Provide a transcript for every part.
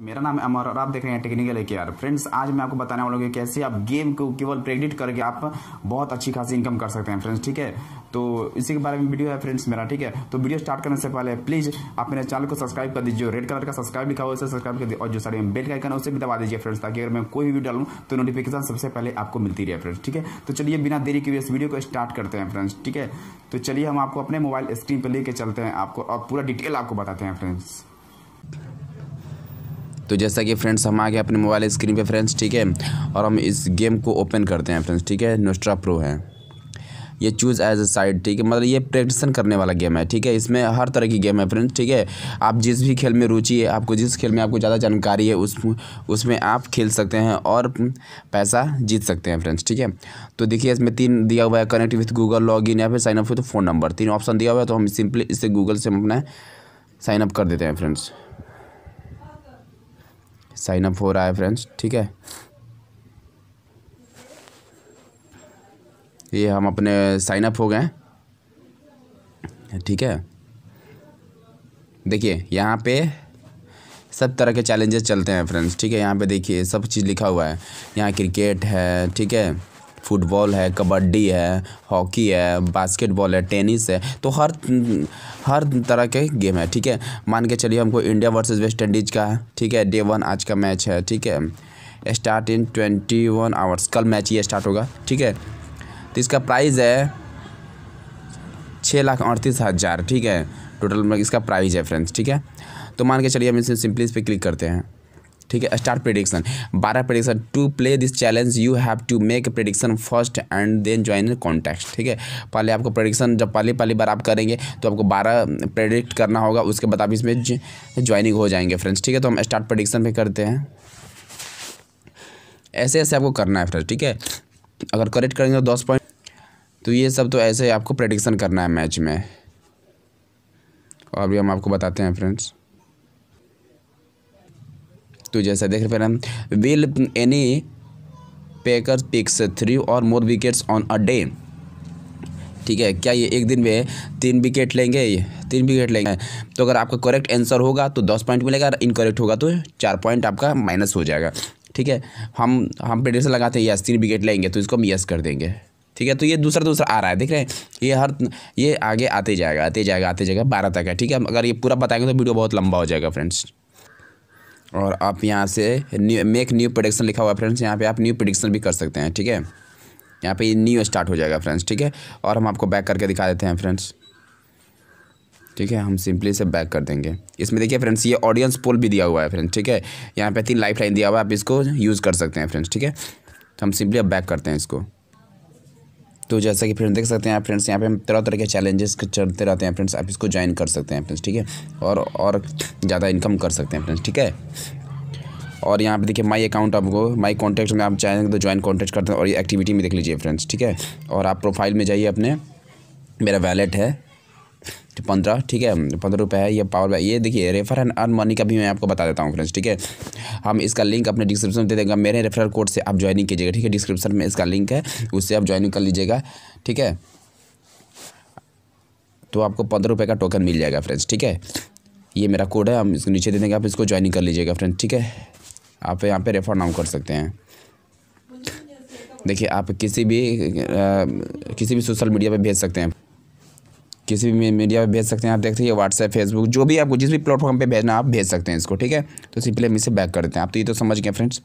मेरा नाम है अमर और आप देख रहे हैं टेक्निकल एक यार फ्रेंड्स, आज मैं आपको बताने वाला हूँ कि कैसे आप गेम को केवल प्रेडिक्ट करके आप बहुत अच्छी खासी इनकम कर सकते हैं। फ्रेंड्स, ठीक है? तो इसी के बारे में वीडियो है फ्रेंड्स मेरा, ठीक है? तो वीडियो स्टार्ट करने से पहले प्लीज़ आप मेरे चैनल को सब्सक्राइब कर दीजिए रेड कलर का सब्सक्राइब लिखा हुआ उसे सब्सक्राइब कर दीजिए और जो सारे बेल का आइकन है, उसे भी दबा दीजिए फ्रेंड्स, ताकि अगर मैं कोई भी वीडियो डालूँ तो नोटिफिकेशन सबसे पहले आपको मिलती रहे फ्रेंड्स, ठीक है? तो चलिए बिना देरी के इस वीडियो को स्टार्ट करते हैं फ्रेंड्स, ठीक है? तो चलिए हम आपको अपने मोबाइल स्क्रीन पर लेके चलते हैं, आपको और पूरा डिटेल आपको बताते हैं फ्रेंड्स। तो जैसा कि फ्रेंड्स हम आ गए अपने मोबाइल स्क्रीन पे फ्रेंड्स ठीक है? और हम इस गेम को ओपन करते हैं फ्रेंड्स ठीक है? नोस्ट्रा प्रो है। ये चूज़ एज ए साइड ठीक है? मतलब ये प्रैक्टिसन करने वाला गेम है, ठीक है? इसमें हर तरह की गेम है फ्रेंड्स ठीक है? आप जिस भी खेल में रुचि है, आपको जिस खेल में आपको ज़्यादा जानकारी है, उस, उसमें आप खेल सकते हैं और पैसा जीत सकते हैं फ्रेंड्स ठीक है? तो देखिए, इसमें तीन दिया हुआ है connect with Google log in या फिर साइनअप तो फ़ोन नंबर तीन ऑप्शन दिया हुआ है तो हम सिंपली इससे गूगल से हम अपना साइनअप कर देते हैं फ्रेंड्स साइन अप हो रहा है फ्रेंड्स ठीक है? ये हम अपने साइन अप हो गए ठीक है? देखिए, यहाँ पे सब तरह के चैलेंजेस चलते हैं फ्रेंड्स ठीक है? यहाँ पे देखिए, सब चीज़ लिखा हुआ है। यहाँ क्रिकेट है, ठीक है? फुटबॉल है, कबड्डी है, हॉकी है, बास्केटबॉल है, टेनिस है तो हर हर तरह के गेम है, ठीक है? मान के चलिए हमको इंडिया वर्सेस वेस्ट इंडीज़ का है, ठीक है? डे वन आज का मैच है, ठीक है? Start in twenty one hours, कल मैच ये स्टार्ट होगा, ठीक है? तो इसका प्राइज़ है छः लाख अड़तीस हज़ार, ठीक है? टोटल इसका प्राइज़ है, फ्रेंड्स, ठीक है? तो मान के चलिए हम इसे सिंपली इस पर क्लिक करते हैं। ठीक है स्टार्ट प्रेडिक्शन बारह prediction to play this challenge you have to make prediction first and then join contact ठीक है? पहले आपको प्रेडिक्शन जब पहली पहली बार आप करेंगे तो आपको बारह प्रेडिक्ट करना होगा, उसके बाद आप इसमें ज्वाइनिंग हो जाएँगे फ्रेंड्स ठीक है? तो हम स्टार्ट प्रेडिक्शन पे करते हैं. ऐसे ऐसे आपको करना है फ्रेंड्स ठीक है? अगर करेक्ट करेंगे तो दस पॉइंट तो ये सब तो ऐसे आपको प्रेडिक्शन करना है मैच में. और भी हम आपको बताते हैं फ्रेंड्स तो जैसा देख रहे हम will any pacer picks three or more wickets on a day ठीक है, क्या ये एक दिन में तीन विकेट लेंगे? ये तीन विकेट लेंगे। तो अगर आपका करेक्ट आंसर होगा तो दस पॉइंट मिलेगा और इनकरेक्ट होगा तो चार पॉइंट आपका माइनस हो जाएगा। ठीक है, हम हम प्रेडिक्शन लगाते हैं यस तीन विकेट लेंगे तो इसको हम यस कर देंगे। ठीक है तो ये दूसरा दूसरा आ रहा है, देख रहे हैं। ये हर, ये आगे आते जाएगा आते जाएगा आते जाएगा, बारह तक है। ठीक है, अगर ये पूरा बताएँगे तो वीडियो बहुत लंबा हो जाएगा फ्रेंड्स और आप यहाँ से न्यू मेक न्यू प्रोडिक्शन लिखा हुआ है फ्रेंड्स यहाँ पे आप न्यू प्रोडिक्शन भी कर सकते हैं, ठीक है? यहाँ पे न्यू स्टार्ट हो जाएगा फ्रेंड्स ठीक है? और हम आपको बैक करके दिखा देते हैं फ्रेंड्स ठीक है? हम सिंपली से बैक कर देंगे। इसमें देखिए फ्रेंड्स ये ऑडियंस पोल भी दिया हुआ है फ्रेंड्स ठीक है? यहाँ पे तीन लाइफ लाइन दिया हुआ है, आप इसको यूज़ कर सकते हैं फ्रेंड्स ठीक है? तो हम सिंपली अब बैक करते हैं इसको। तो जैसा कि फ्रेंड्स देख सकते हैं आप फ्रेंड्स यहाँ पे हम तरह तरह के चैलेंजेस चलते रहते हैं फ्रेंड्स आप इसको ज्वाइन कर सकते हैं फ्रेंड्स ठीक है? और और ज़्यादा इनकम कर सकते हैं फ्रेंड्स ठीक है? और यहाँ पे देखिए माय अकाउंट आपको माय कॉन्टैक्ट में आप चाहेंगे तो ज्वाइन कॉन्टैक्ट करते हैं और ये एक्टिविटी में देख लीजिए फ्रेंड्स ठीक है? और आप प्रोफ़ाइल में जाइए अपने, मेरा वैलेट है। पंद्रह ठीक है? पंद्रह रुपये है ये पावर ये देखिए रेफर एंड अर्न मनी का भी मैं आपको बता देता हूँ फ्रेंड्स ठीक है? हम इसका लिंक अपने डिस्क्रिप्शन में दे देंगे मेरे रेफरल कोड से आप ज्वाइनिंग कीजिएगा ठीक है? डिस्क्रिप्शन में इसका लिंक है उससे आप ज्वाइनिंग कर लीजिएगा ठीक है? तो आपको पंद्रह रुपये का टोकन मिल जाएगा फ्रेंड्स ठीक है? ये मेरा कोड है हम इसको नीचे दे देंगे आप इसको ज्वाइनिंग कर लीजिएगा फ्रेंड्स ठीक है? आप यहाँ पे रेफर नाउ कर सकते हैं। देखिए आप किसी भी आ, किसी भी सोशल मीडिया पे भेज सकते हैं। किसी भी मीडिया पे भेज सकते हैं। आप देखते हैं व्हाट्सएप फेसबुक जो भी आपको जिस भी प्लेटफॉर्म पे भेजना आप भेज सकते हैं इसको, ठीक है? तो सिंपली हम इसे बैक करते हैं। आप तो ये तो समझ गए फ्रेंड्स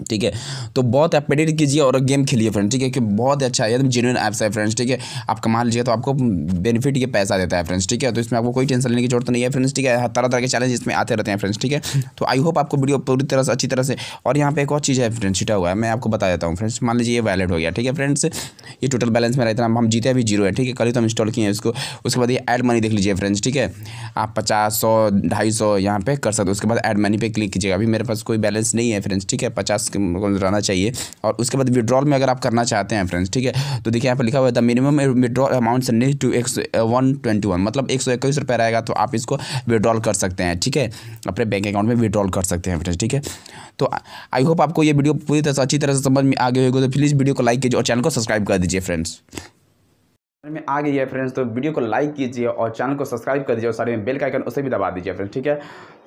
ठीक है? तो बहुत आप एडिट कीजिए और गेम खेलिए फ्रेंड ठीक है? कि बहुत अच्छा है, एकदम जेन्यून ऐप्स है फ्रेंड्स ठीक है? आप कमा लीजिए तो आपको बेनिफिट ये पैसा देता है फ्रेंड्स ठीक है? तो इसमें आपको कोई टेंशन लेने की ज़रूरत नहीं है फ्रेंड्स ठीक है? तरह तरह के चैलेंज इसमें आते रहते हैं फ्रेंड्स ठीक है? तो आई होप आपको वीडियो पूरी तरह से, अच्छी तरह से, और यहाँ पे एक और चीज़ है फ्रेंड्स छिटा हुआ है, मैं आपको बता देता हूँ फ्रेंड्स मान लीजिए ये वैलिड हो गया, ठीक है फ्रेंड्स ये टोटल बैलेंस मेरा इतना, हम जीते अभी ज़ीरो है, ठीक है? कल तो हम इंस्टॉल किए हैं इसको, उसके बाद ये एड मनी देख लीजिए फ्रेंड्स ठीक है? आप पचास, सौ, ढाई सौ यहाँ पे कर सकते हो, उसके बाद एड मनी पे क्लिक कीजिएगा, अभी मेरे पास कोई बैलेंस नहीं है फ्रेंड्स ठीक है? पचास रहना चाहिए। और उसके बाद विड्रॉल में अगर आप करना चाहते हैं फ्रेंड्स ठीक है? तो देखिए, यहाँ पर लिखा हुआ है the minimum withdrawal amount to X one twenty one मतलब एक सौ इक्कीस रुपये रहेगा तो आप इसको विड्रॉल कर सकते हैं, ठीक है? अपने बैंक अकाउंट में विड्रॉल कर सकते हैं फ्रेंड्स ठीक है? तो आई होप आपको ये वीडियो पूरी तरह से अच्छी तरह से समझ में आ गई होगी तो प्लीज़ वीडियो को लाइक कीजिए और चैनल को सब्सक्राइब कर दीजिए फ्रेंड्स में आ गई है फ्रेंड्स तो वीडियो को लाइक कीजिए और चैनल को सब्सक्राइब कर दीजिए और सारे में बेल का आइकन उसे भी दबा दीजिए फ्रेंड्स ठीक है?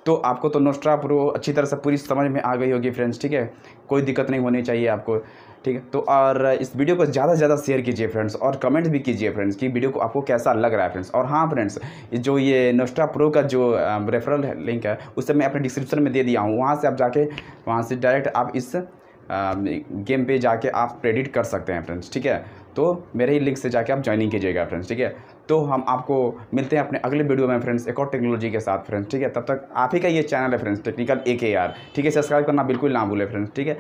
तो आपको तो नोस्ट्रा प्रो अच्छी तरह से पूरी समझ में आ गई होगी फ्रेंड्स ठीक है? कोई दिक्कत नहीं होनी चाहिए आपको, ठीक है? तो और इस वीडियो को ज़्यादा से ज़्यादा शेयर कीजिए फ्रेंड्स और कमेंट भी कीजिए फ्रेंड्स कि वीडियो को आपको कैसा लग रहा है फ्रेंड्स और हाँ फ्रेंड्स जो ये नोस्ट्रा प्रो का जो रेफरल लिंक है, उसे मैं अपने डिस्क्रिप्शन में दे दिया हूँ। वहाँ से आप जाके, वहाँ से डायरेक्ट आप इस गेम पे जाके आप क्रेडिट कर सकते हैं फ्रेंड्स ठीक है? तो मेरे ही लिंक से जाके आप ज्वाइनिंग कीजिएगा फ्रेंड्स ठीक है? तो हम आपको मिलते हैं अपने अगले वीडियो में फ्रेंड्स एक और टेक्नोलॉजी के साथ फ्रेंड्स ठीक है? तब तक आप ही का ये चैनल है फ्रेंड्स टेक्निकल ए के आर ठीक है? सब्सक्राइब करना बिल्कुल ना भूलें फ्रेंड्स ठीक है?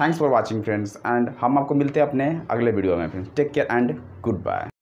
Thanks for watching friends and हम आपको मिलते हैं अपने अगले वीडियो में friends take care and good bye